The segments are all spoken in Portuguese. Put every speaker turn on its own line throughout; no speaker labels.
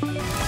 Bye.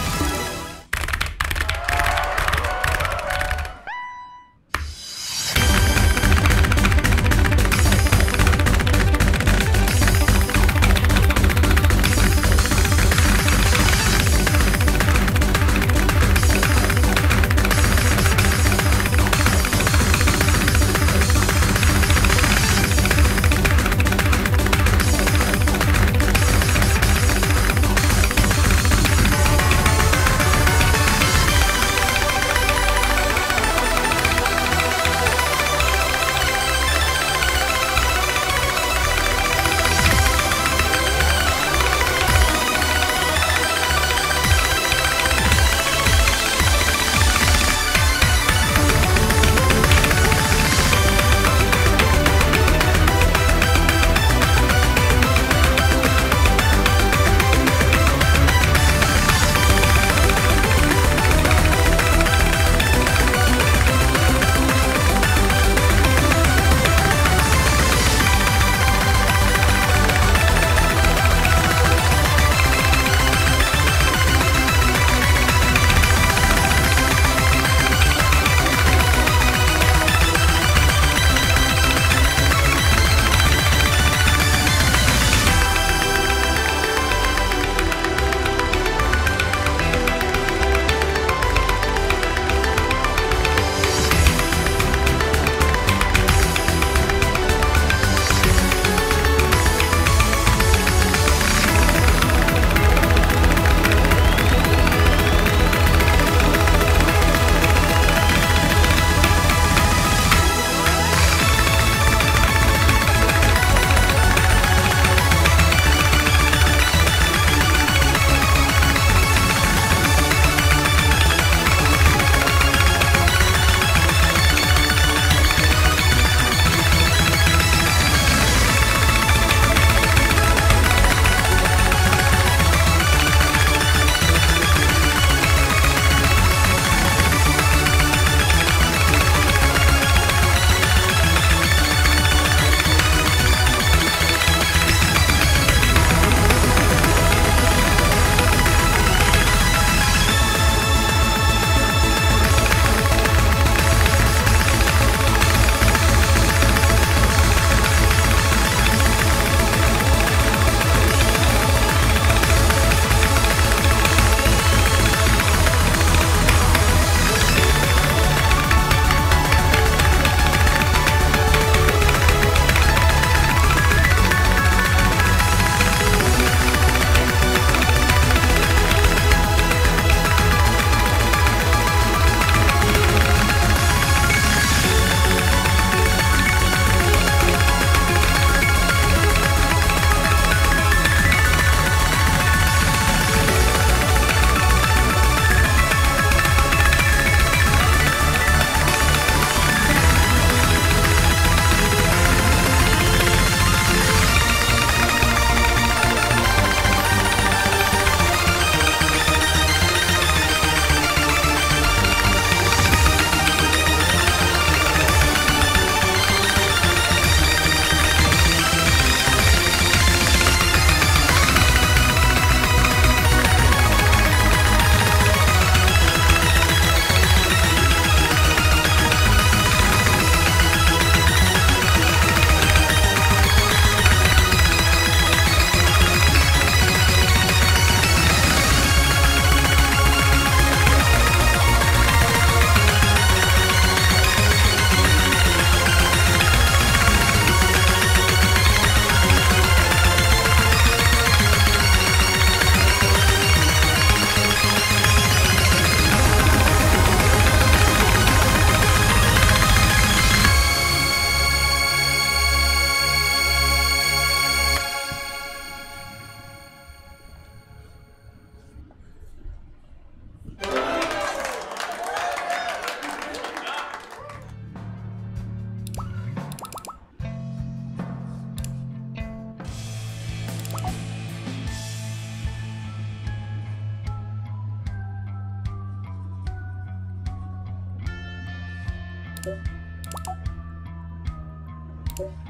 Thank